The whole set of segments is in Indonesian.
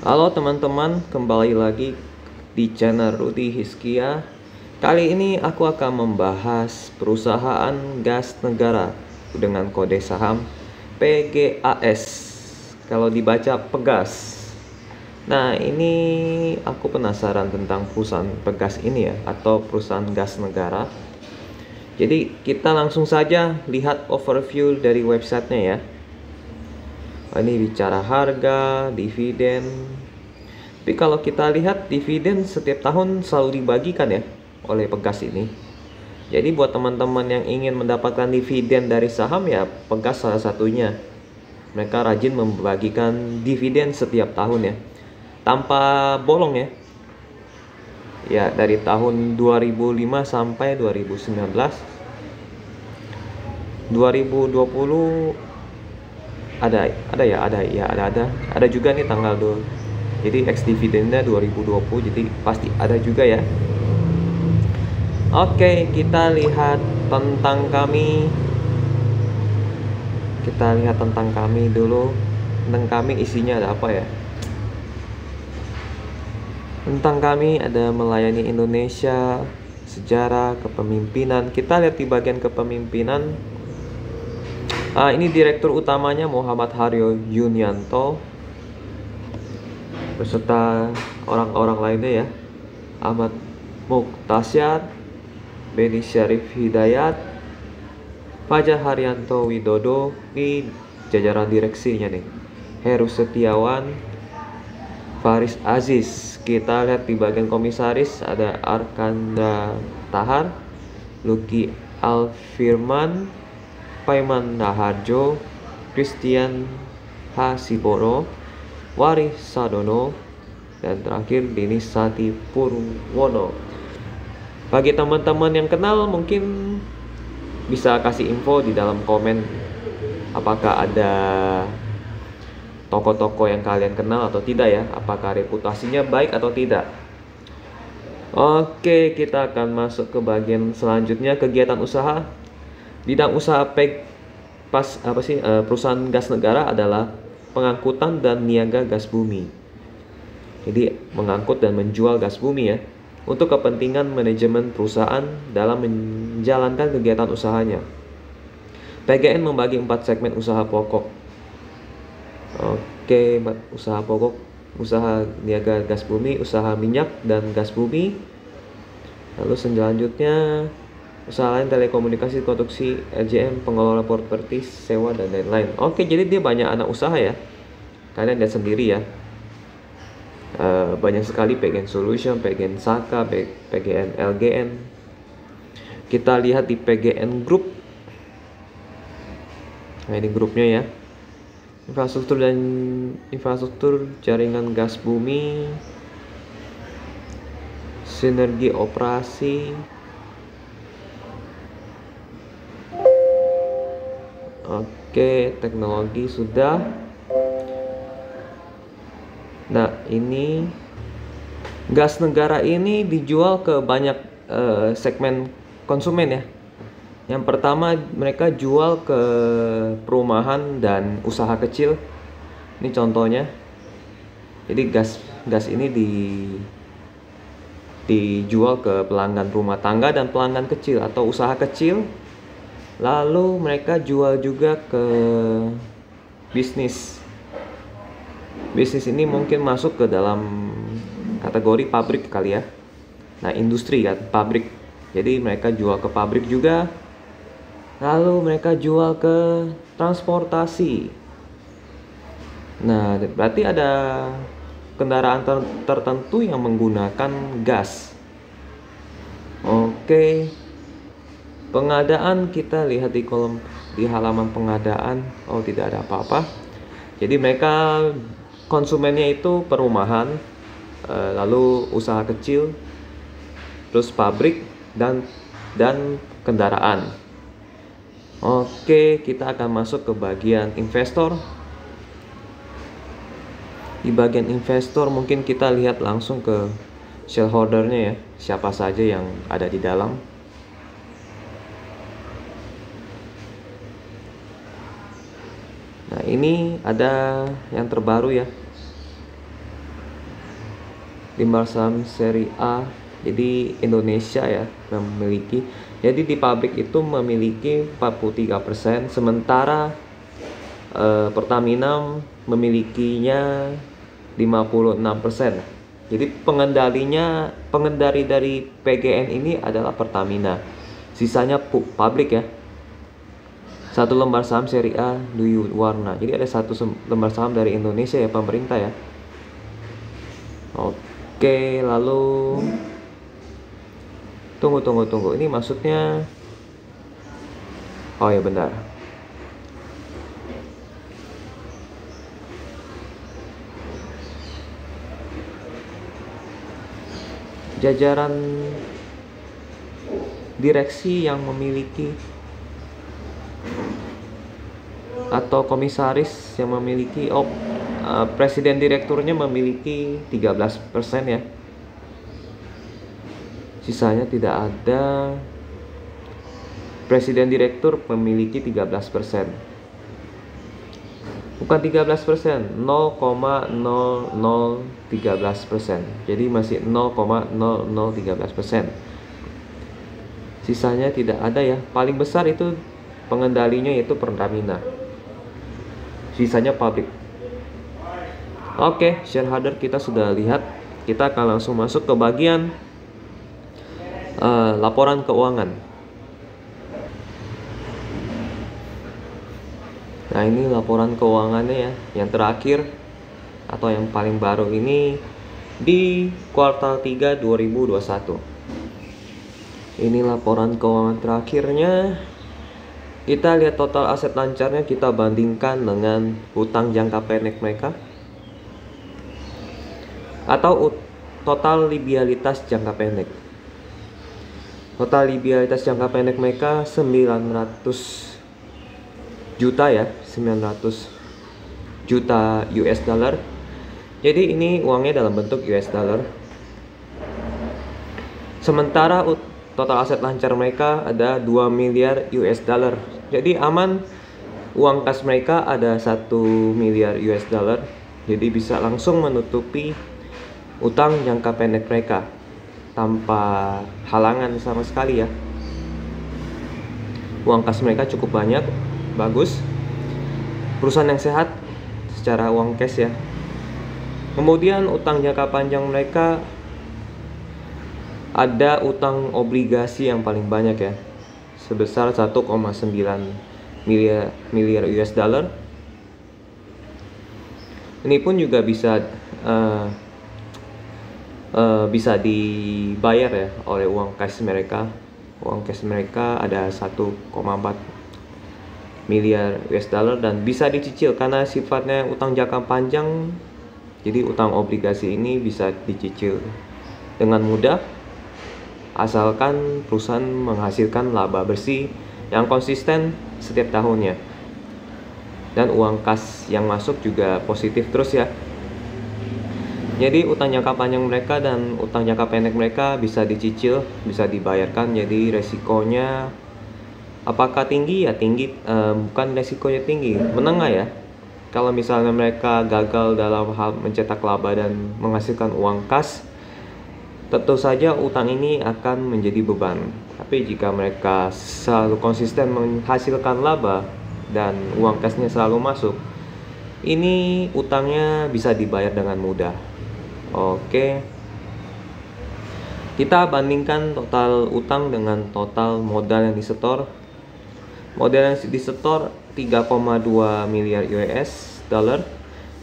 Halo teman-teman, kembali lagi di channel Rudi Hiskia. Kali ini aku akan membahas perusahaan gas negara dengan kode saham PGAS. Kalau dibaca Pegas. Nah, ini aku penasaran tentang perusahaan Pegas ini ya atau perusahaan gas negara. Jadi, kita langsung saja lihat overview dari websitenya ya. Oh, ini bicara harga, dividen. Tapi kalau kita lihat dividen setiap tahun selalu dibagikan ya oleh Pegas ini. Jadi buat teman-teman yang ingin mendapatkan dividen dari saham ya Pegas salah satunya. Mereka rajin membagikan dividen setiap tahun ya. Tanpa bolong ya. Ya, dari tahun 2005 sampai 2019. 2020 ada ada ya ada ya ada ada. Ada juga nih tanggal 2 jadi ex dividennya 2020 jadi pasti ada juga ya. Oke kita lihat tentang kami. Kita lihat tentang kami dulu. Tentang kami isinya ada apa ya? Tentang kami ada melayani Indonesia sejarah kepemimpinan. Kita lihat di bagian kepemimpinan Uh, ini direktur utamanya Muhammad Haryo Yunianto. Beserta orang-orang lainnya ya. Ahmad Muktasyad Beni Syarif Hidayat Fajar Haryanto Widodo. Ini jajaran direksinya nih. Heru Setiawan Faris Aziz. Kita lihat di bagian komisaris ada Arkanda Tahar Luki Alfirman Paiman Naharjo, Christian Hasiboro, Wari Sadono, dan terakhir Denis Sati Purwono. Bagi teman-teman yang kenal mungkin bisa kasih info di dalam komen apakah ada toko-toko yang kalian kenal atau tidak ya. Apakah reputasinya baik atau tidak. Oke kita akan masuk ke bagian selanjutnya kegiatan usaha. Bidang usaha PEG pas apa sih uh, perusahaan gas negara adalah pengangkutan dan niaga gas bumi. Jadi mengangkut dan menjual gas bumi ya untuk kepentingan manajemen perusahaan dalam menjalankan kegiatan usahanya. PGN membagi empat segmen usaha pokok. Oke, usaha pokok, usaha niaga gas bumi, usaha minyak dan gas bumi. Lalu selanjutnya usaha lain telekomunikasi, konstruksi, LJM, pengelola properti, sewa dan lain-lain. Oke, jadi dia banyak anak usaha ya. Kalian lihat sendiri ya. Uh, banyak sekali PGN Solution, PGN Saka, PGN LGN. Kita lihat di PGN Group. Nah, ini grupnya ya. Infrastruktur dan infrastruktur jaringan gas bumi, sinergi operasi, Oke, teknologi sudah. Nah, ini gas negara ini dijual ke banyak uh, segmen konsumen ya. Yang pertama mereka jual ke perumahan dan usaha kecil. Ini contohnya. Jadi gas gas ini di dijual ke pelanggan rumah tangga dan pelanggan kecil atau usaha kecil lalu mereka jual juga ke bisnis. Bisnis ini mungkin masuk ke dalam kategori pabrik kali ya. Nah industri kan pabrik. Jadi mereka jual ke pabrik juga. Lalu mereka jual ke transportasi. Nah berarti ada kendaraan ter tertentu yang menggunakan gas. Oke Pengadaan kita lihat di kolom di halaman pengadaan, oh tidak ada apa-apa. Jadi mereka konsumennya itu perumahan, eh, lalu usaha kecil, terus pabrik dan dan kendaraan. Oke, kita akan masuk ke bagian investor. Di bagian investor mungkin kita lihat langsung ke shareholdernya ya, siapa saja yang ada di dalam. Nah, ini ada yang terbaru ya. saham seri A jadi Indonesia ya memiliki. Jadi di pabrik itu memiliki 43% sementara eh, Pertamina memilikinya 56% jadi pengendalinya pengendali dari PGN ini adalah Pertamina. Sisanya pabrik ya satu lembar saham seri A Duyu Warna jadi ada satu lembar saham dari Indonesia ya pemerintah ya oke lalu Tunggu, tunggu, tunggu. Ini maksudnya... Oh ya benar. Jajaran direksi yang memiliki atau komisaris yang memiliki oh presiden direkturnya memiliki 13% ya. Sisanya tidak ada. Presiden direktur memiliki 13% bukan 13% 0,0013% jadi masih 0,0013% sisanya tidak ada ya. Paling besar itu pengendalinya yaitu Pertamina sisanya pabrik oke shareholder kita sudah lihat kita akan langsung masuk ke bagian uh, laporan keuangan. Nah ini laporan keuangannya ya, yang terakhir atau yang paling baru ini di kuartal 3 2021. Ini laporan keuangan terakhirnya. Kita lihat total aset lancarnya kita bandingkan dengan utang jangka pendek mereka atau total liabilitas jangka pendek. Total liabilitas jangka pendek mereka 900 juta ya, 900 juta US dollar. Jadi ini uangnya dalam bentuk US dollar. Sementara total aset lancar mereka ada 2 miliar US dollar. Jadi aman. Uang kas mereka ada 1 miliar US dollar. Jadi bisa langsung menutupi utang jangka pendek mereka tanpa halangan sama sekali ya. Uang kas mereka cukup banyak bagus. Perusahaan yang sehat secara uang cash ya. Kemudian utang jangka panjang mereka ada utang obligasi yang paling banyak ya sebesar 1,9 miliar miliar US dollar. Ini pun juga bisa uh, uh, bisa dibayar ya oleh uang cash mereka. Uang cash mereka ada 1,4 miliar US dollar dan bisa dicicil karena sifatnya utang jangka panjang. Jadi utang obligasi ini bisa dicicil dengan mudah asalkan perusahaan menghasilkan laba bersih yang konsisten setiap tahunnya dan uang kas yang masuk juga positif terus ya jadi utang jangka panjang mereka dan utang jangka pendek mereka bisa dicicil, bisa dibayarkan. Jadi resikonya apakah tinggi ya tinggi, uh, bukan resikonya tinggi, menengah ya. Kalau misalnya mereka gagal dalam hal mencetak laba dan menghasilkan uang kas, tentu saja utang ini akan menjadi beban. Tapi jika mereka selalu konsisten menghasilkan laba dan uang kasnya selalu masuk, ini utangnya bisa dibayar dengan mudah. Oke. Kita bandingkan total utang dengan total modal yang disetor. Modal yang disetor 3,2 miliar US dollar.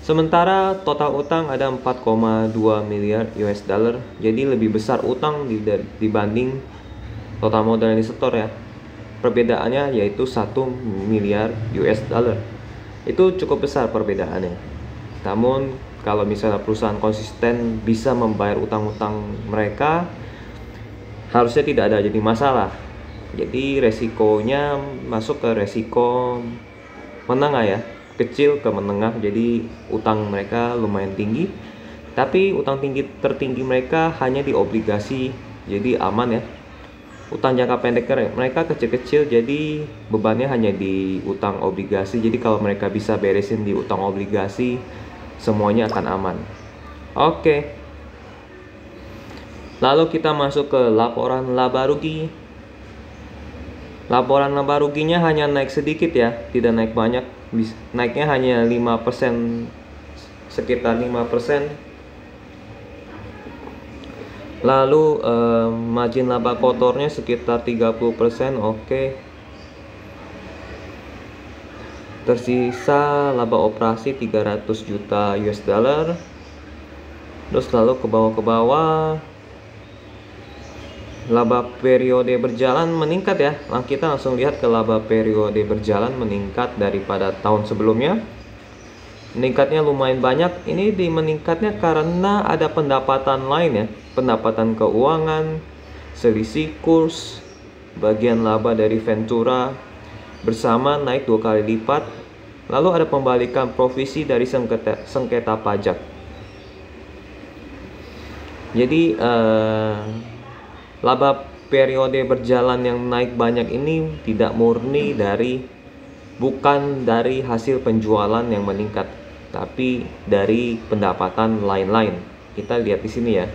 Sementara total utang ada 4,2 miliar US dollar. Jadi lebih besar utang dibanding total modal yang disetor ya. Perbedaannya yaitu 1 miliar US dollar. Itu cukup besar perbedaannya. Namun kalau misalnya perusahaan konsisten bisa membayar utang-utang mereka harusnya tidak ada jadi masalah jadi resikonya masuk ke resiko menengah ya kecil ke menengah jadi utang mereka lumayan tinggi tapi utang tinggi tertinggi mereka hanya di obligasi jadi aman ya utang jangka pendek mereka kecil-kecil jadi bebannya hanya di utang obligasi jadi kalau mereka bisa beresin di utang obligasi semuanya akan aman. Oke. Lalu kita masuk ke laporan laba rugi. Laporan laba ruginya hanya naik sedikit ya, tidak naik banyak. Naiknya hanya 5% sekitar 5%. Lalu eh, margin laba kotornya sekitar 30%, oke. Okay. Tersisa laba operasi 300 juta US dollar. Terus lalu ke bawah ke bawah laba periode berjalan meningkat ya. Nah, kita langsung lihat ke laba periode berjalan meningkat daripada tahun sebelumnya. Meningkatnya lumayan banyak. Ini di meningkatnya karena ada pendapatan lain ya, pendapatan keuangan, selisih kurs, bagian laba dari Ventura bersama naik dua kali lipat. Lalu ada pembalikan provisi dari sengketa, sengketa pajak. Jadi uh, laba periode berjalan yang naik banyak ini tidak murni dari bukan dari hasil penjualan yang meningkat tapi dari pendapatan lain-lain. Kita lihat di sini ya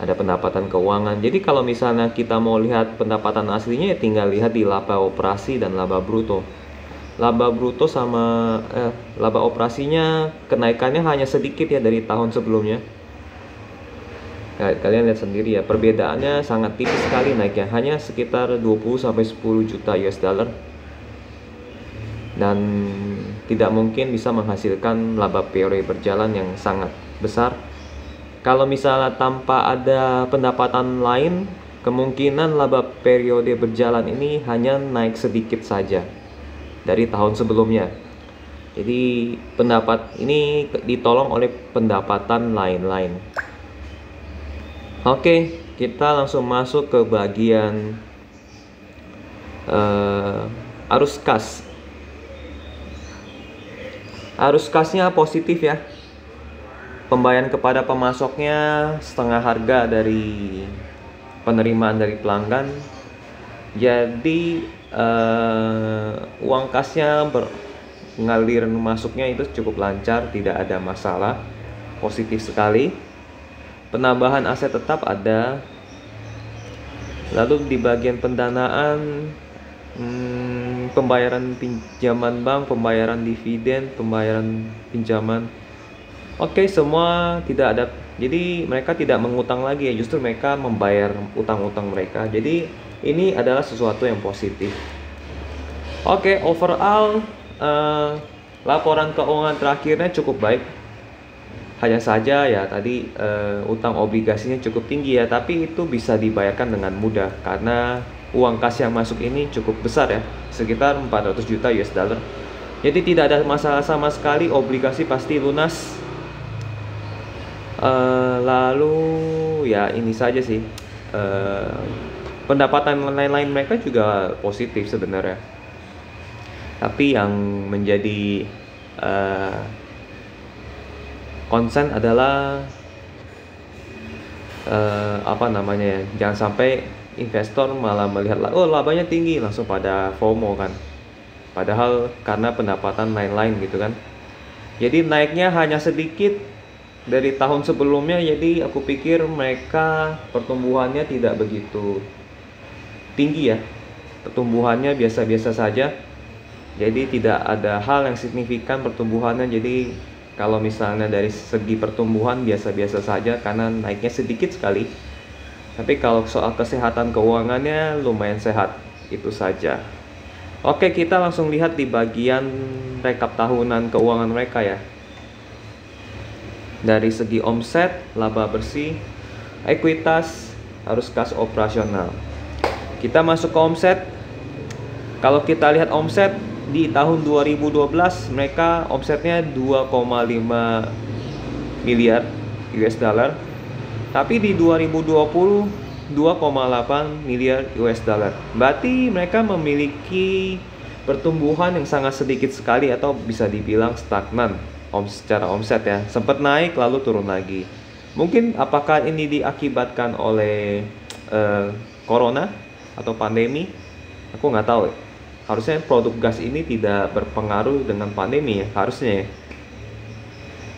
ada pendapatan keuangan. Jadi kalau misalnya kita mau lihat pendapatan aslinya ya tinggal lihat di laba operasi dan laba bruto. Laba bruto sama eh, laba operasinya kenaikannya hanya sedikit ya dari tahun sebelumnya kalian lihat sendiri ya, perbedaannya sangat tipis sekali naiknya, hanya sekitar 20 sampai 10 juta US dollar. Dan tidak mungkin bisa menghasilkan laba periode berjalan yang sangat besar. Kalau misalnya tanpa ada pendapatan lain, kemungkinan laba periode berjalan ini hanya naik sedikit saja dari tahun sebelumnya. Jadi pendapat ini ditolong oleh pendapatan lain-lain. Oke, kita langsung masuk ke bagian uh, arus kas. Arus kasnya positif ya. Pembayaran kepada pemasoknya setengah harga dari penerimaan dari pelanggan. Jadi uh, uang kasnya mengalir masuknya itu cukup lancar, tidak ada masalah, positif sekali penambahan aset tetap ada. Lalu di bagian pendanaan hmm, pembayaran pinjaman bank pembayaran dividen pembayaran pinjaman. Oke semua tidak ada. Jadi mereka tidak mengutang lagi. Ya justru mereka membayar utang-utang mereka. Jadi ini adalah sesuatu yang positif. Oke overall uh, laporan keuangan terakhirnya cukup baik hanya saja ya tadi uh, utang obligasinya cukup tinggi ya, tapi itu bisa dibayarkan dengan mudah karena uang kas yang masuk ini cukup besar ya, sekitar 400 juta US dollar. Jadi tidak ada masalah sama sekali, obligasi pasti lunas. Uh, lalu ya ini saja sih. Uh, pendapatan lain-lain mereka juga positif sebenarnya. Tapi yang menjadi uh, konsen adalah uh, apa namanya ya jangan sampai investor malah melihat oh labanya tinggi langsung pada FOMO kan. Padahal karena pendapatan lain-lain gitu kan. Jadi naiknya hanya sedikit dari tahun sebelumnya jadi aku pikir mereka pertumbuhannya tidak begitu tinggi ya. Pertumbuhannya biasa-biasa saja. Jadi tidak ada hal yang signifikan pertumbuhannya jadi kalau misalnya dari segi pertumbuhan biasa-biasa saja karena naiknya sedikit sekali. Tapi kalau soal kesehatan keuangannya lumayan sehat, itu saja. Oke, kita langsung lihat di bagian rekap tahunan keuangan mereka ya. Dari segi omset, laba bersih, ekuitas, harus kas operasional. Kita masuk ke omset. Kalau kita lihat omset, di tahun 2012 mereka omsetnya 2,5 miliar US dollar. Tapi di 2020 2,8 miliar US dollar. Berarti mereka memiliki pertumbuhan yang sangat sedikit sekali atau bisa dibilang stagnan om secara omset ya. Sempat naik lalu turun lagi. Mungkin apakah ini diakibatkan oleh uh, corona atau pandemi? Aku nggak tahu harusnya produk gas ini tidak berpengaruh dengan pandemi ya harusnya ya.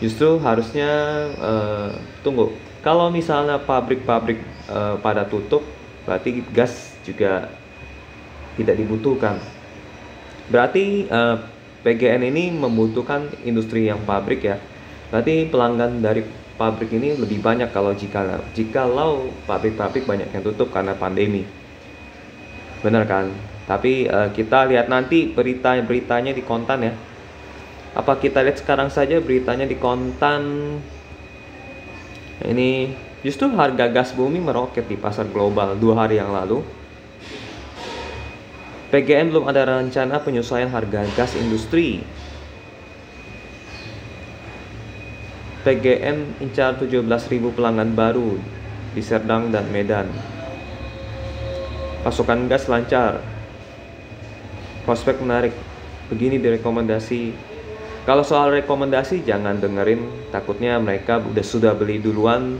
Justru harusnya uh, tunggu. Kalau misalnya pabrik-pabrik uh, pada tutup berarti gas juga tidak dibutuhkan. Berarti uh, eh, PGN ini membutuhkan industri yang pabrik ya. Berarti pelanggan dari pabrik ini lebih banyak kalau jika jikalau pabrik-pabrik banyak yang tutup karena pandemi. Benar kan tapi uh, kita lihat nanti berita beritanya di kontan ya apa kita lihat sekarang saja beritanya di kontan ini justru harga gas bumi meroket di pasar global dua hari yang lalu PGN belum ada rencana penyesuaian harga gas industri PGN incar 17.000 pelanggan baru di Serdang dan Medan. Pasokan gas lancar. Prospek menarik. Begini direkomendasi. Kalau soal rekomendasi jangan dengerin, takutnya mereka udah sudah beli duluan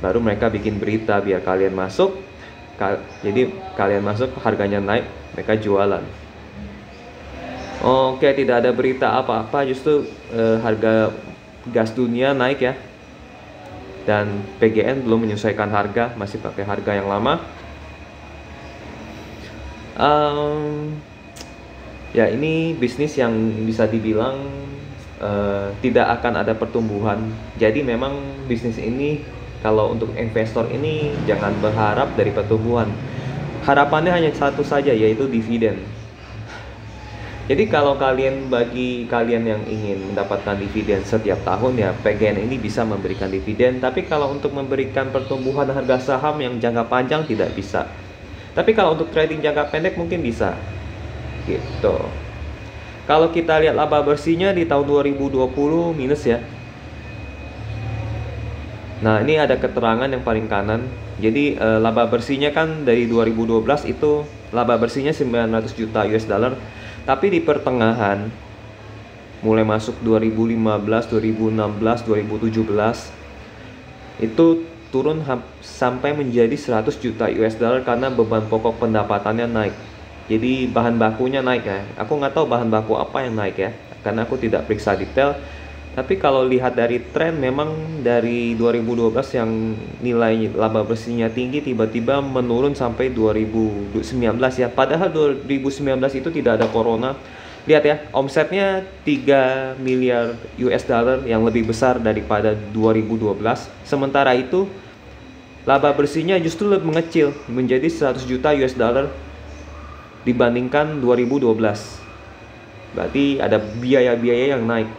baru mereka bikin berita biar kalian masuk. jadi kalian masuk harganya naik, mereka jualan. Oke, tidak ada berita apa-apa, justru eh, harga gas dunia naik ya dan PGN belum menyesuaikan harga masih pakai harga yang lama um, ya ini bisnis yang bisa dibilang uh, tidak akan ada pertumbuhan jadi memang bisnis ini kalau untuk investor ini jangan berharap dari pertumbuhan harapannya hanya satu saja yaitu dividen jadi kalau kalian bagi kalian yang ingin mendapatkan dividen setiap tahun ya PGN ini bisa memberikan dividen tapi kalau untuk memberikan pertumbuhan harga saham yang jangka panjang tidak bisa. Tapi kalau untuk trading jangka pendek mungkin bisa. Gitu. Kalau kita lihat laba bersihnya di tahun 2020 minus ya. Nah, ini ada keterangan yang paling kanan. Jadi e, laba bersihnya kan dari 2012 itu laba bersihnya 900 juta US dollar tapi di pertengahan mulai masuk 2015, 2016, 2017 itu turun sampai menjadi 100 juta US dollar karena beban pokok pendapatannya naik. Jadi bahan bakunya naik ya. Aku nggak tahu bahan baku apa yang naik ya, karena aku tidak periksa detail. Tapi kalau lihat dari tren memang dari 2012 yang nilai laba bersihnya tinggi tiba-tiba menurun sampai 2019 ya. Padahal 2019 itu tidak ada corona. Lihat ya, omsetnya 3 miliar US dollar yang lebih besar daripada 2012. Sementara itu laba bersihnya justru lebih mengecil menjadi 100 juta US dollar dibandingkan 2012. Berarti ada biaya-biaya yang naik.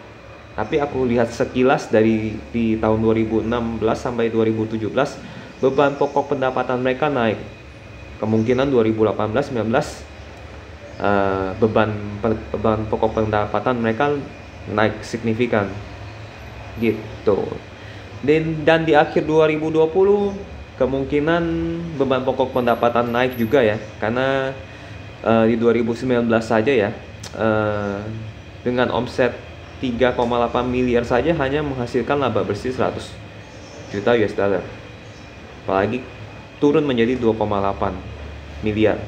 Tapi aku lihat sekilas dari di tahun 2016 sampai 2017 beban pokok pendapatan mereka naik. Kemungkinan 2018 19 uh, beban beban pokok pendapatan mereka naik signifikan. Gitu. Dan dan di akhir 2020 kemungkinan beban pokok pendapatan naik juga ya. Karena uh, di 2019 saja ya uh, dengan omset 3,8 miliar saja hanya menghasilkan laba bersih 100 juta US dollar. Apalagi turun menjadi 2,8 miliar.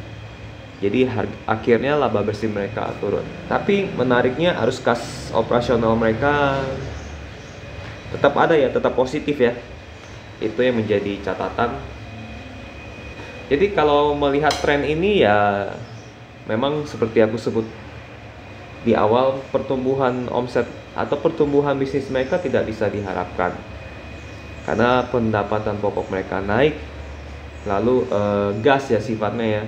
Jadi harga, akhirnya laba bersih mereka turun. Tapi menariknya arus kas operasional mereka tetap ada ya, tetap positif ya. Itu yang menjadi catatan. Jadi kalau melihat tren ini ya memang seperti aku sebut di awal pertumbuhan omset atau pertumbuhan bisnis mereka tidak bisa diharapkan. Karena pendapatan pokok mereka naik lalu eh, gas ya sifatnya ya.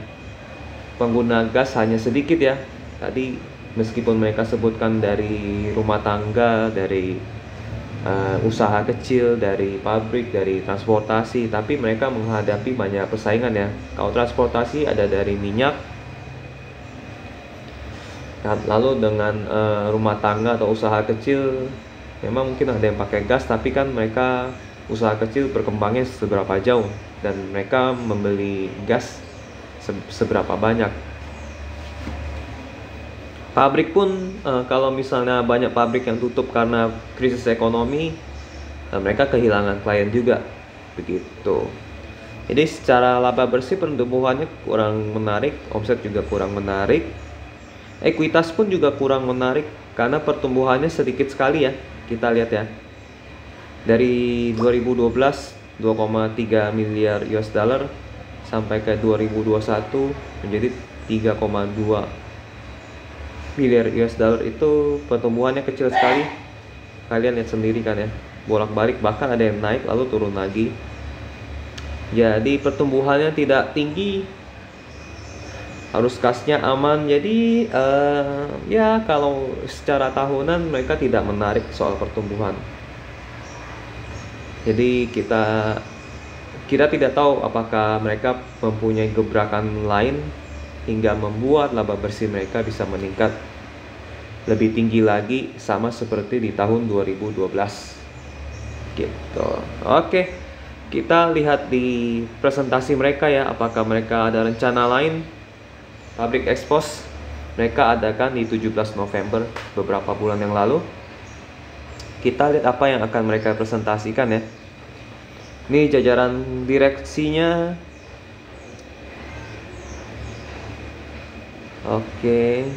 Pengguna gas hanya sedikit ya. Tadi meskipun mereka sebutkan dari rumah tangga dari uh, usaha kecil dari pabrik dari transportasi tapi mereka menghadapi banyak persaingan ya. Kalau transportasi ada dari minyak lalu dengan uh, rumah tangga atau usaha kecil memang mungkin ada yang pakai gas tapi kan mereka usaha kecil berkembangnya seberapa jauh dan mereka membeli gas se seberapa banyak. Pabrik pun uh, kalau misalnya banyak pabrik yang tutup karena krisis ekonomi uh, mereka kehilangan klien juga. Begitu. Jadi secara laba bersih pertumbuhannya kurang menarik omset juga kurang menarik Ekuitas pun juga kurang menarik karena pertumbuhannya sedikit sekali ya. Kita lihat ya. dari 2012 2,3 miliar US dollar sampai ke 2021 menjadi 3,2 miliar US dollar. Itu pertumbuhannya kecil sekali. Kalian lihat sendiri kan ya. Bolak-balik bahkan ada yang naik lalu turun lagi. Jadi pertumbuhannya tidak tinggi harus kasnya aman. Jadi uh, ya kalau secara tahunan mereka tidak menarik soal pertumbuhan. Jadi kita kita tidak tahu apakah mereka mempunyai gebrakan lain hingga membuat laba bersih mereka bisa meningkat lebih tinggi lagi sama seperti di tahun 2012 gitu. Oke kita lihat di presentasi mereka ya apakah mereka ada rencana lain Pabrik Expos mereka adakan di 17 November beberapa bulan yang lalu. Kita lihat apa yang akan mereka presentasikan ya. Ini jajaran direksinya. Oke.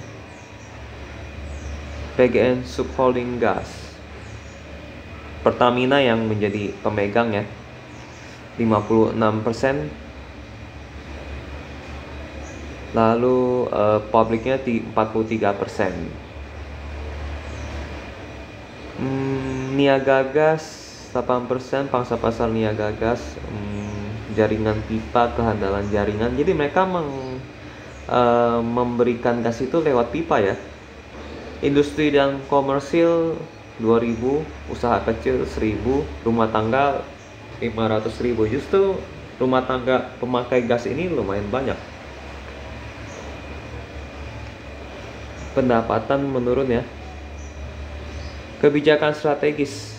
PGN Subholding Gas. Pertamina yang menjadi pemegang ya. 56% lalu uh, publiknya 43 persen. Hmm, niaga gas 8 persen. Pangsa pasar niaga gas hmm, jaringan pipa kehandalan jaringan. Jadi mereka meng, uh, memberikan gas itu lewat pipa ya. Industri dan komersil 2000 usaha kecil 1000 rumah tangga 500 ribu. Justru rumah tangga pemakai gas ini lumayan banyak pendapatan menurun ya. Kebijakan strategis.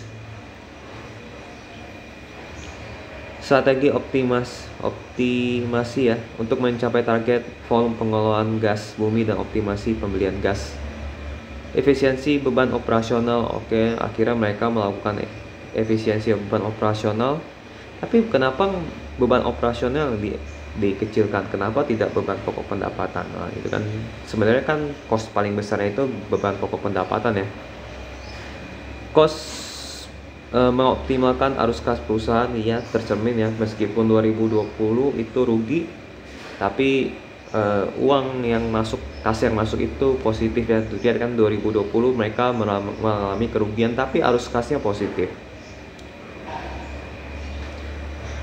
Strategi optimas optimasi ya untuk mencapai target volume pengelolaan gas bumi dan optimasi pembelian gas. Efisiensi beban operasional. Oke, akhirnya mereka melakukan efisiensi beban operasional. Tapi kenapa beban operasional di dikecilkan. Kenapa tidak beban pokok pendapatan? Nah, itu kan. Sebenarnya kan kos paling besarnya itu beban pokok pendapatan ya. Kos e, mengoptimalkan arus kas perusahaan ya tercermin ya. Meskipun 2020 itu rugi tapi e, uang yang masuk kas yang masuk itu positif ya. Lihat kan 2020 mereka mengalami kerugian tapi arus kasnya positif.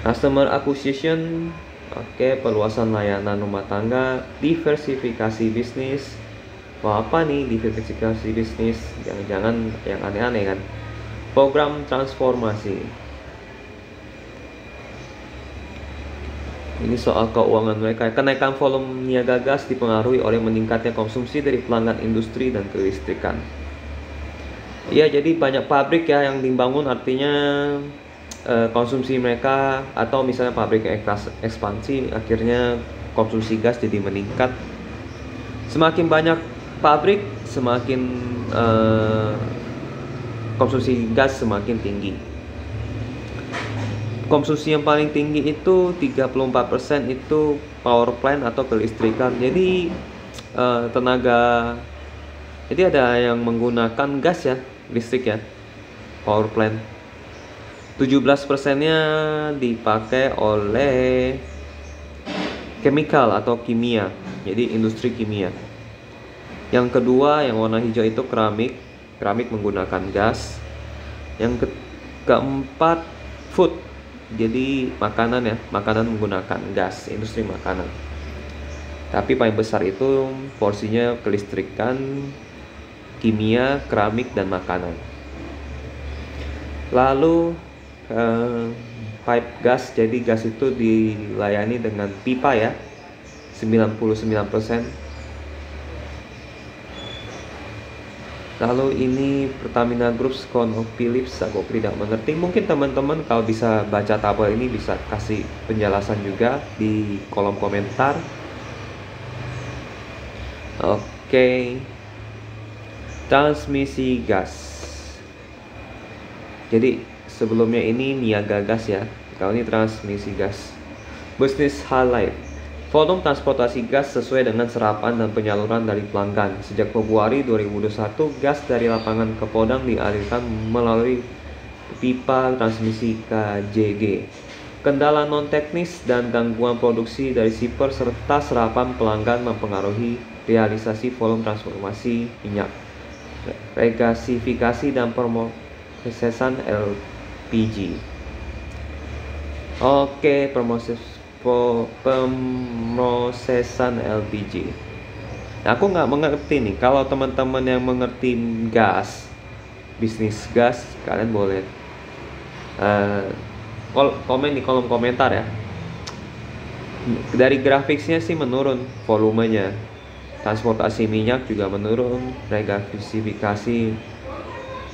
Customer acquisition Oke, perluasan layanan rumah tangga, diversifikasi bisnis. Wah, apa nih diversifikasi bisnis? Jangan-jangan yang aneh-aneh kan? Program transformasi. Ini soal keuangan mereka. Kenaikan volume niaga gas dipengaruhi oleh meningkatnya konsumsi dari pelanggan industri dan kelistrikan. Ya, jadi banyak pabrik ya yang dibangun artinya Eh, konsumsi mereka atau misalnya pabrik ekspansi akhirnya konsumsi gas jadi meningkat. Semakin banyak pabrik semakin uh, konsumsi gas semakin tinggi. Konsumsi yang paling tinggi itu 34% itu power plant atau kelistrikan. Jadi uh, tenaga jadi ada yang menggunakan gas ya listrik ya power plant 17 persennya dipakai oleh chemical atau kimia jadi industri kimia. Yang kedua yang warna hijau itu keramik. Keramik menggunakan gas. Yang ke keempat food. Jadi makanan ya makanan menggunakan gas industri makanan. Tapi paling besar itu porsinya kelistrikan kimia keramik dan makanan. Lalu uh, pipe gas jadi gas itu dilayani dengan pipa ya 99% lalu ini Pertamina Group Scone of Philips aku tidak mengerti. Mungkin teman-teman kalau bisa baca tabel ini bisa kasih penjelasan juga di kolom komentar. Oke. Transmisi gas. Jadi sebelumnya ini niaga gas ya. Kalau ini transmisi gas. Bisnis highlight. Volume transportasi gas sesuai dengan serapan dan penyaluran dari pelanggan. Sejak Februari 2021 gas dari lapangan ke Podang dialirkan melalui pipa transmisi KJG. Kendala non teknis dan gangguan produksi dari zipper serta serapan pelanggan mempengaruhi realisasi volume transformasi minyak, regasifikasi dan prosesan LPG. Oke, proses pemrosesan LPG. Nah, aku nggak mengerti nih. Kalau teman-teman yang mengerti gas, bisnis gas, kalian boleh uh, komen di kolom komentar ya. Dari grafiknya sih menurun volumenya. Transportasi minyak juga menurun, regasifikasi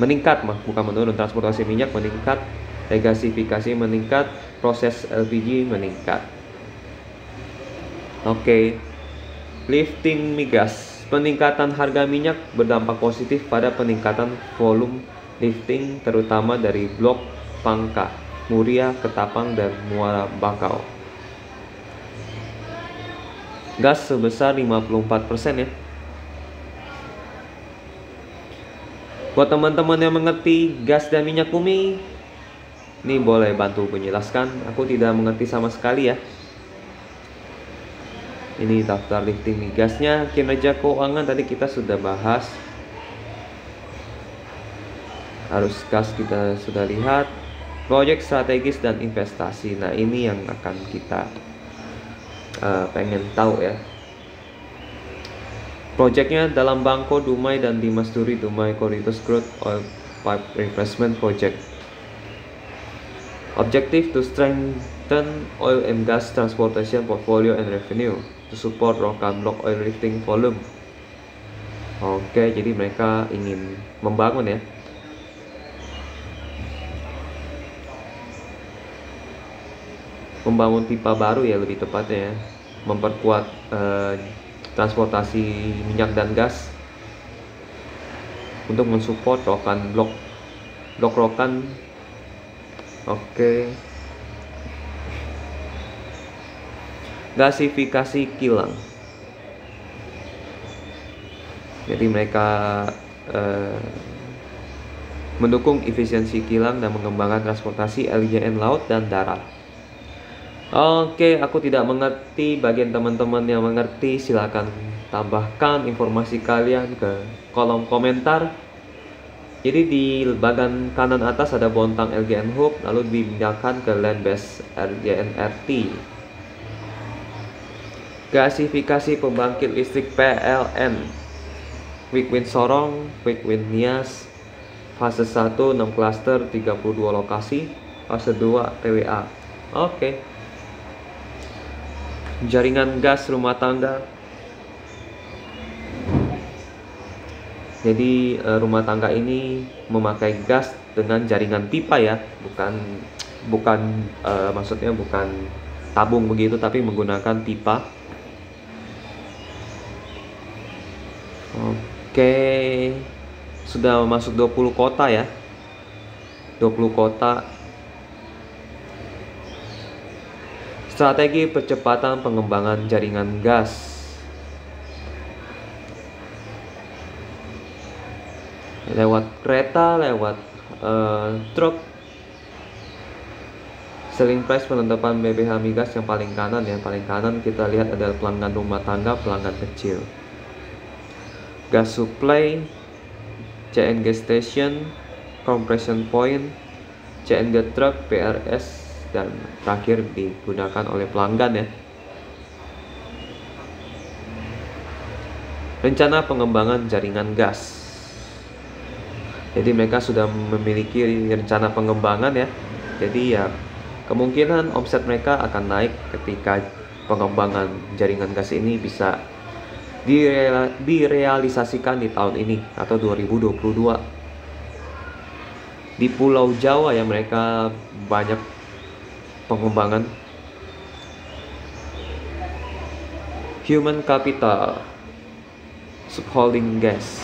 meningkat bukan menurun transportasi minyak meningkat regasifikasi meningkat proses LPG meningkat oke okay. lifting migas peningkatan harga minyak berdampak positif pada peningkatan volume lifting terutama dari blok Pangka, Muria, Ketapang, dan Muara Bakau. Gas sebesar 54% ya. Buat teman-teman yang mengerti gas dan minyak bumi, ini boleh bantu menjelaskan. Aku tidak mengerti sama sekali ya. Ini daftar lifting migasnya, kinerja keuangan tadi kita sudah bahas. Harus gas kita sudah lihat, proyek strategis dan investasi. Nah, ini yang akan kita uh, pengen tahu ya. Proyeknya dalam Bangko, Dumai, dan Dimas Duri Dumai Corridor Growth Oil Pipe Replacement Project. Objective to strengthen oil and gas transportation portfolio and revenue to support Rokan Block oil lifting volume. Oke, jadi mereka ingin membangun ya membangun pipa baru ya lebih tepatnya ya memperkuat eh, transportasi minyak dan gas untuk mensupport rokan blok blok rokan. Oke. Gasifikasi kilang. Jadi mereka eh, mendukung efisiensi kilang dan mengembangkan transportasi LJN laut dan darat Oke, aku tidak mengerti. Bagian teman-teman yang mengerti, silakan tambahkan informasi kalian ke kolom komentar. Jadi di bagian kanan atas ada bontang LGN Hub, lalu dipindahkan ke land base RT. Gasifikasi pembangkit listrik PLN. Quick Sorong, Quick Nias, fase 1 6 klaster 32 lokasi, fase 2 TWA. Oke. Okay jaringan gas rumah tangga. Jadi eh, rumah tangga ini memakai gas dengan jaringan pipa ya, bukan bukan uh, maksudnya bukan tabung begitu tapi menggunakan pipa. Oke. Sudah masuk 20 kota ya. 20 kota Strategi percepatan pengembangan jaringan gas. Lewat kereta, lewat uh, truk. Selling price penetapan BBH migas yang paling kanan, yang paling kanan kita lihat adalah pelanggan rumah tangga, pelanggan kecil. Gas supply, CNG station, compression point, CNG truck, PRS, dan terakhir digunakan oleh pelanggan ya. Rencana pengembangan jaringan gas. Jadi mereka sudah memiliki rencana pengembangan ya. Jadi ya kemungkinan omset mereka akan naik ketika pengembangan jaringan gas ini bisa direalisasikan di tahun ini atau 2022 di Pulau Jawa ya mereka banyak pengembangan human capital subholding gas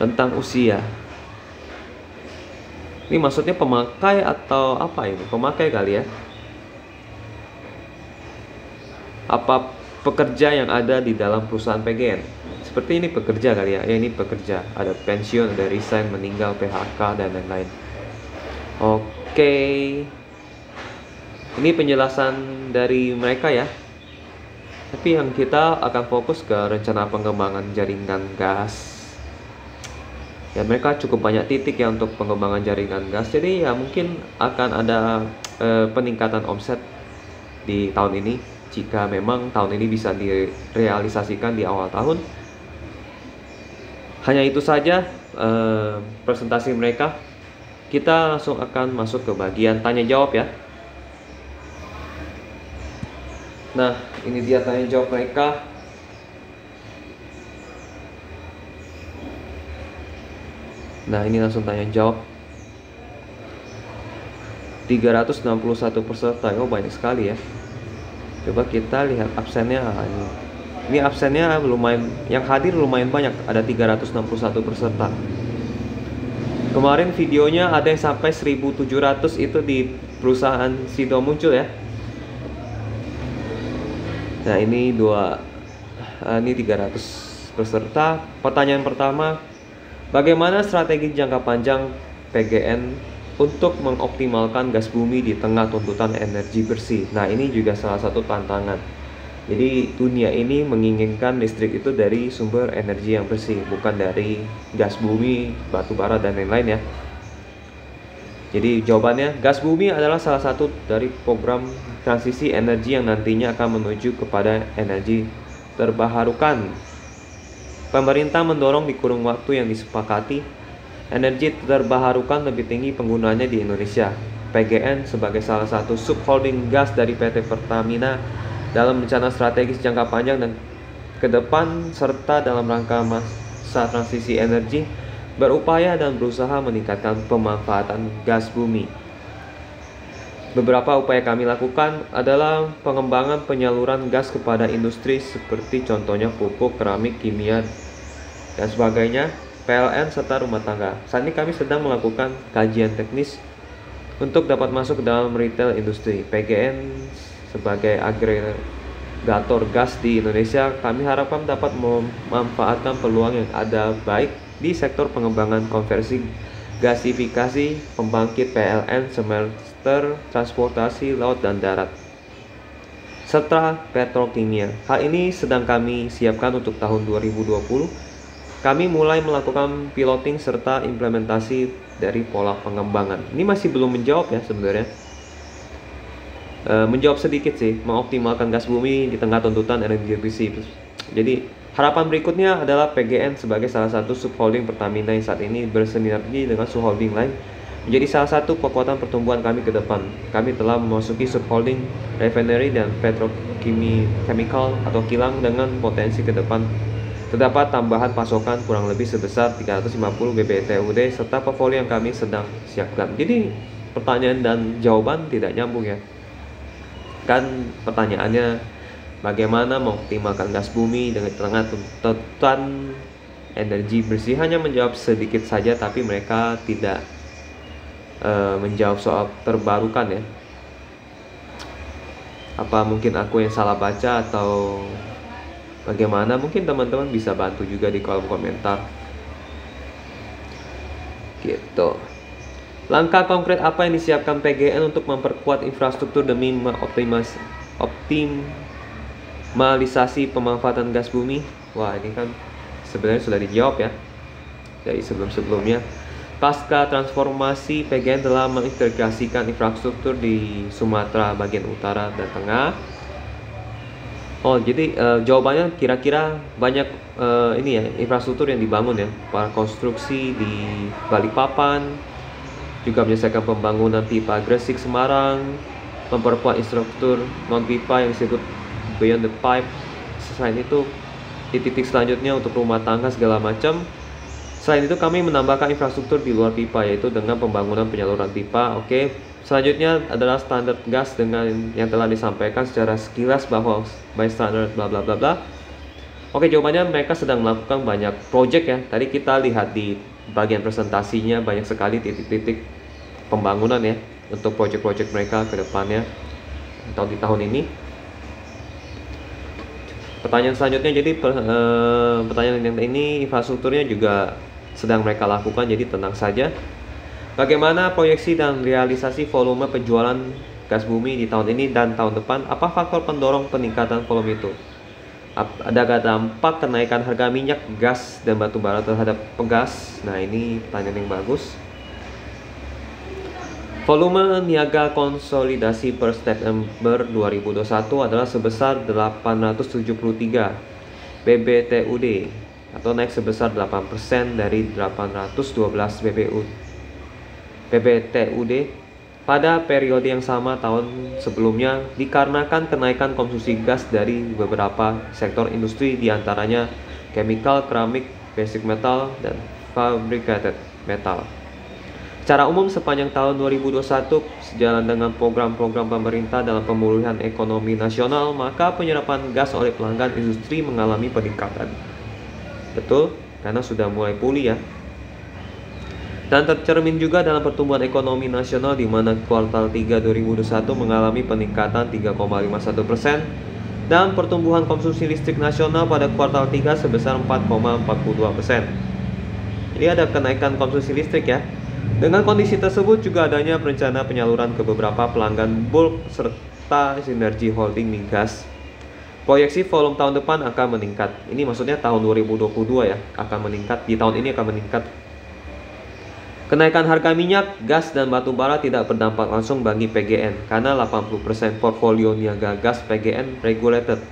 tentang usia. Ini maksudnya pemakai atau apa ini? Pemakai kali ya. Apa pekerja yang ada di dalam perusahaan PGN seperti ini pekerja kali ya. Ya ini pekerja. Ada pensiun ada resign meninggal PHK dan lain-lain. Oke. Ini penjelasan dari mereka ya. Tapi yang kita akan fokus ke rencana pengembangan jaringan gas. Ya mereka cukup banyak titik ya untuk pengembangan jaringan gas. Jadi ya mungkin akan ada eh, peningkatan omset di tahun ini jika memang tahun ini bisa direalisasikan di awal tahun. Hanya itu saja eh, presentasi mereka. Kita langsung akan masuk ke bagian tanya jawab ya. Nah, ini dia tanya jawab mereka. Nah, ini langsung tanya jawab. 361 peserta, oh banyak sekali ya. Coba kita lihat absennya. Ah, ini. Ini absennya lumayan, yang hadir lumayan banyak, ada 361 peserta. Kemarin videonya ada yang sampai 1700 itu di perusahaan Sido muncul ya Nah ini dua uh, ini 300 peserta. Pertanyaan pertama, bagaimana strategi jangka panjang PGN untuk mengoptimalkan gas bumi di tengah tuntutan energi bersih? Nah ini juga salah satu tantangan. Jadi dunia ini menginginkan listrik itu dari sumber energi yang bersih, bukan dari gas bumi, batu bara dan lain-lain ya. Jadi jawabannya, gas bumi adalah salah satu dari program transisi energi yang nantinya akan menuju kepada energi terbaharukan. Pemerintah mendorong di kurung waktu yang disepakati, energi terbaharukan lebih tinggi penggunanya di Indonesia. PGN sebagai salah satu subholding gas dari PT Pertamina dalam rencana strategis jangka panjang dan ke depan serta dalam rangka masa transisi energi berupaya dan berusaha meningkatkan pemanfaatan gas bumi. Beberapa upaya kami lakukan adalah pengembangan penyaluran gas kepada industri seperti contohnya pupuk, keramik, kimia, dan sebagainya, PLN serta rumah tangga. Saat ini kami sedang melakukan kajian teknis untuk dapat masuk ke dalam retail industri. PGN sebagai agregator gas di Indonesia, kami harapkan dapat memanfaatkan peluang yang ada baik di sektor pengembangan konversi gasifikasi, pembangkit PLN, smelter, transportasi laut dan darat, serta petrokimia. Hal ini sedang kami siapkan untuk tahun 2020. Kami mulai melakukan piloting serta implementasi dari pola pengembangan. Ini masih belum menjawab ya sebenarnya. E, menjawab sedikit sih, mengoptimalkan gas bumi di tengah tuntutan energi bersih. Jadi Harapan berikutnya adalah PGN sebagai salah satu subholding Pertamina yang saat ini bersinergi dengan subholding lain menjadi salah satu kekuatan pertumbuhan kami ke depan. Kami telah memasuki subholding refinery dan petrochemical atau kilang dengan potensi ke depan. Terdapat tambahan pasokan kurang lebih sebesar 350 BBTUD serta portfolio yang kami sedang siapkan. Jadi pertanyaan dan jawaban tidak nyambung ya. Kan pertanyaannya bagaimana mengoptimalkan gas bumi dengan tengah tuntutan energi bersih hanya menjawab sedikit saja tapi mereka tidak uh, menjawab soal terbarukan ya apa mungkin aku yang salah baca atau bagaimana mungkin teman-teman bisa bantu juga di kolom komentar gitu langkah konkret apa yang disiapkan PGN untuk memperkuat infrastruktur demi mengoptimas optim Malisasi pemanfaatan gas bumi. Wah, ini kan sebenarnya sudah dijawab ya dari sebelum-sebelumnya. Pasca transformasi, PGN telah mengintegrasikan infrastruktur di Sumatera bagian utara dan tengah. Oh, jadi uh, jawabannya kira-kira banyak uh, ini ya infrastruktur yang dibangun ya, para konstruksi di Balikpapan, juga menyelesaikan pembangunan pipa Gresik Semarang, memperkuat infrastruktur non pipa yang disebut beyond the pipe selain itu di titik selanjutnya untuk rumah tangga segala macam selain itu kami menambahkan infrastruktur di luar pipa yaitu dengan pembangunan penyaluran pipa. Oke selanjutnya adalah standar gas dengan yang telah disampaikan secara sekilas bahwa by standard bla bla bla bla. Oke jawabannya mereka sedang melakukan banyak project ya. Tadi kita lihat di bagian presentasinya banyak sekali titik-titik pembangunan ya untuk project-project mereka ke depannya atau di tahun ini. Pertanyaan selanjutnya jadi per, e, pertanyaan yang ini infrastrukturnya juga sedang mereka lakukan jadi tenang saja. Bagaimana proyeksi dan realisasi volume penjualan gas bumi di tahun ini dan tahun depan? Apa faktor pendorong peningkatan volume itu? Adakah dampak kenaikan harga minyak, gas, dan batu bara terhadap pegas? Nah ini pertanyaan yang bagus. Volume niaga konsolidasi per September 2021 adalah sebesar 873 BBTUD atau naik sebesar 8% dari 812 BBU BBTUD pada periode yang sama tahun sebelumnya dikarenakan kenaikan konsumsi gas dari beberapa sektor industri di antaranya chemical, keramik, basic metal, dan fabricated metal. Secara umum sepanjang tahun 2021 sejalan dengan program-program pemerintah dalam pemulihan ekonomi nasional, maka penyerapan gas oleh pelanggan industri mengalami peningkatan. Betul, karena sudah mulai pulih ya. Dan tercermin juga dalam pertumbuhan ekonomi nasional di mana kuartal 3 2021 mengalami peningkatan 3,51 persen dan pertumbuhan konsumsi listrik nasional pada kuartal 3 sebesar 4,42 persen. Jadi ada kenaikan konsumsi listrik ya, dengan kondisi tersebut juga adanya rencana penyaluran ke beberapa pelanggan bulk serta sinergi holding migas. Proyeksi volume tahun depan akan meningkat. Ini maksudnya tahun 2022 ya, akan meningkat. Di tahun ini akan meningkat. Kenaikan harga minyak, gas, dan batu bara tidak berdampak langsung bagi PGN karena 80% portfolio niaga gas PGN regulated.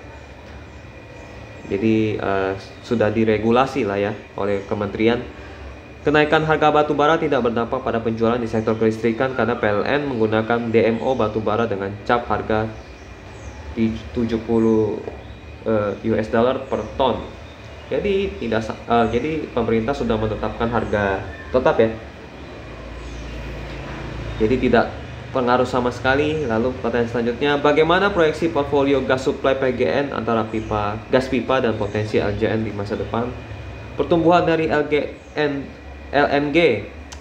Jadi uh, sudah diregulasi lah ya oleh kementerian Kenaikan harga batu bara tidak berdampak pada penjualan di sektor kelistrikan karena PLN menggunakan DMO batu bara dengan cap harga di 70 uh, US dollar per ton. Jadi tidak uh, jadi pemerintah sudah menetapkan harga tetap ya. Jadi tidak pengaruh sama sekali. Lalu pertanyaan selanjutnya, bagaimana proyeksi portfolio gas supply PGN antara pipa gas pipa dan potensi LJN di masa depan? Pertumbuhan dari LGN LMG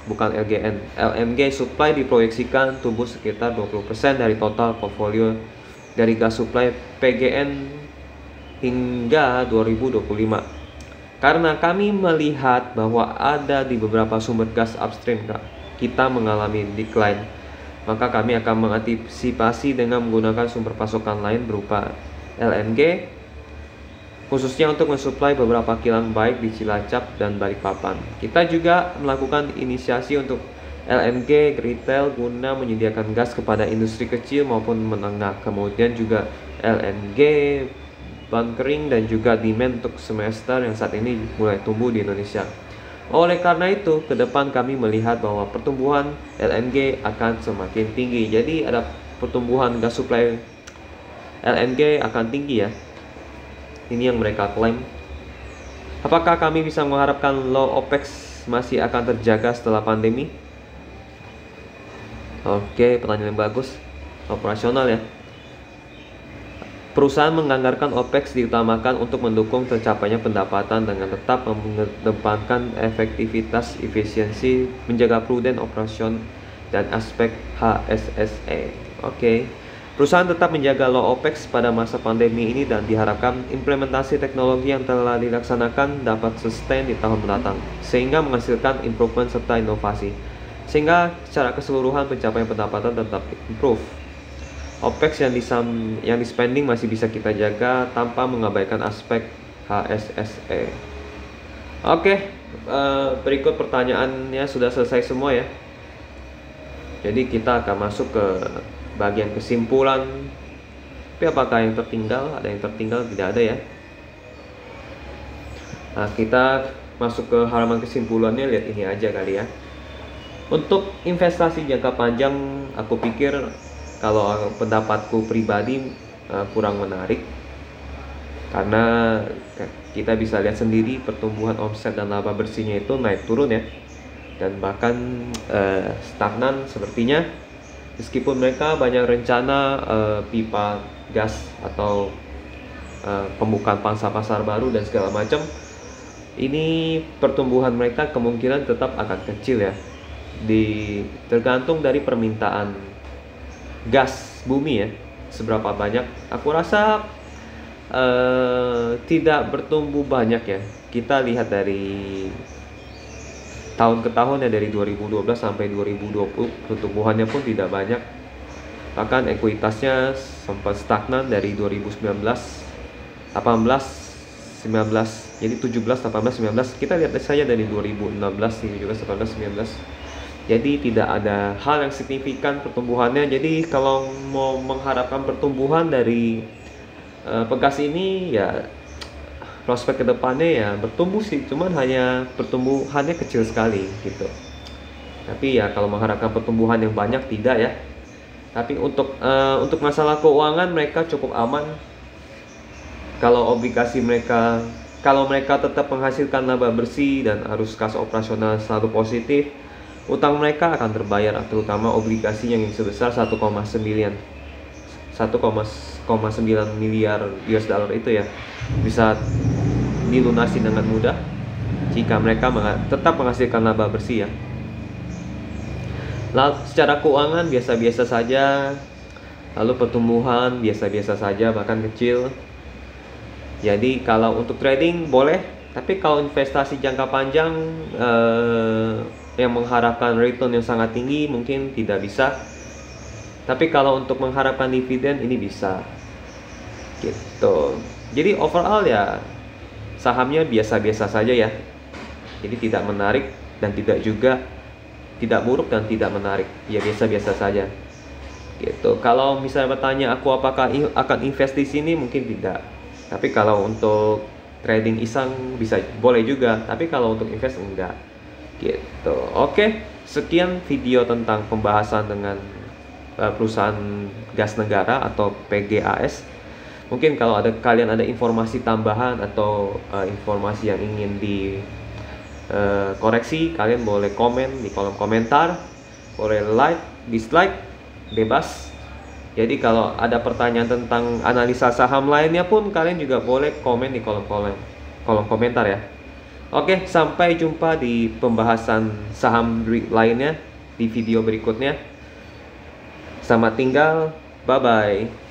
bukan LGN. LMG supply diproyeksikan tumbuh sekitar 20% dari total portfolio dari gas supply PGN hingga 2025. Karena kami melihat bahwa ada di beberapa sumber gas upstream kita mengalami decline, maka kami akan mengantisipasi dengan menggunakan sumber pasokan lain berupa LNG, khususnya untuk mensuplai beberapa kilang baik di Cilacap dan Balikpapan. Kita juga melakukan inisiasi untuk LNG retail guna menyediakan gas kepada industri kecil maupun menengah. Kemudian juga LNG bunkering dan juga demand untuk semester yang saat ini mulai tumbuh di Indonesia. Oleh karena itu, ke depan kami melihat bahwa pertumbuhan LNG akan semakin tinggi. Jadi ada pertumbuhan gas supply LNG akan tinggi ya ini yang mereka klaim. Apakah kami bisa mengharapkan low OPEX masih akan terjaga setelah pandemi? Oke, pertanyaan yang bagus. Operasional ya. Perusahaan menganggarkan OPEX diutamakan untuk mendukung tercapainya pendapatan dengan tetap mengedepankan efektivitas, efisiensi, menjaga prudent operation, dan aspek HSSE. Oke. Perusahaan tetap menjaga low OPEX pada masa pandemi ini dan diharapkan implementasi teknologi yang telah dilaksanakan dapat sustain di tahun mendatang, sehingga menghasilkan improvement serta inovasi, sehingga secara keseluruhan pencapaian pendapatan tetap improve. OPEX yang, disam, yang dispending masih bisa kita jaga tanpa mengabaikan aspek HSSE. Oke, uh, berikut pertanyaannya sudah selesai semua ya. Jadi kita akan masuk ke bagian kesimpulan tapi apakah yang tertinggal ada yang tertinggal tidak ada ya nah kita masuk ke halaman kesimpulannya lihat ini aja kali ya untuk investasi jangka panjang aku pikir kalau pendapatku pribadi uh, kurang menarik. Karena kita bisa lihat sendiri pertumbuhan omset dan laba bersihnya itu naik turun ya. Dan bahkan uh, stagnan sepertinya. Meskipun mereka banyak rencana uh, pipa gas atau uh, pembukaan pangsa pasar baru dan segala macam ini pertumbuhan mereka kemungkinan tetap akan kecil ya di tergantung dari permintaan gas bumi ya. Seberapa banyak aku rasa uh, tidak bertumbuh banyak ya. Kita lihat dari tahun ke tahun ya dari 2012 sampai 2020 pertumbuhannya pun tidak banyak. Bahkan ekuitasnya sempat stagnan dari 2019 18 19 jadi 17 18 19 kita lihat saja dari 2016 ini juga 18 19 jadi tidak ada hal yang signifikan pertumbuhannya. Jadi kalau mau mengharapkan pertumbuhan dari uh, pegas ini ya prospek ke depannya ya bertumbuh sih. Cuman hanya pertumbuhannya kecil sekali gitu. Tapi ya kalau mengharapkan pertumbuhan yang banyak tidak ya. Tapi untuk uh, untuk masalah keuangan mereka cukup aman. Kalau obligasi mereka kalau mereka tetap menghasilkan laba bersih dan arus kas operasional selalu positif utang mereka akan terbayar terutama obligasi yang sebesar 1,9 1,9 miliar US dollar itu ya bisa dilunasi dengan mudah jika mereka tetap menghasilkan laba bersih ya. Lalu secara keuangan biasa-biasa saja, lalu pertumbuhan biasa-biasa saja bahkan kecil. Jadi kalau untuk trading boleh, tapi kalau investasi jangka panjang eh, yang mengharapkan return yang sangat tinggi mungkin tidak bisa. Tapi kalau untuk mengharapkan dividen ini bisa. Gitu. Jadi overall ya sahamnya biasa-biasa saja ya. Jadi tidak menarik dan tidak juga tidak buruk dan tidak menarik. Ya biasa-biasa saja. Gitu. Kalau misalnya bertanya aku apakah akan invest di sini mungkin tidak. Tapi kalau untuk trading iseng bisa boleh juga, tapi kalau untuk invest enggak. Gitu. Oke, sekian video tentang pembahasan dengan uh, perusahaan gas negara atau PGAS mungkin kalau ada kalian ada informasi tambahan atau uh, informasi yang ingin di uh, koreksi kalian boleh komen di kolom komentar. Boleh like dislike bebas. Jadi kalau ada pertanyaan tentang analisa saham lainnya pun kalian juga boleh komen di kolom kolom kolom komentar ya oke sampai jumpa di pembahasan saham lainnya di video berikutnya. Selamat tinggal bye bye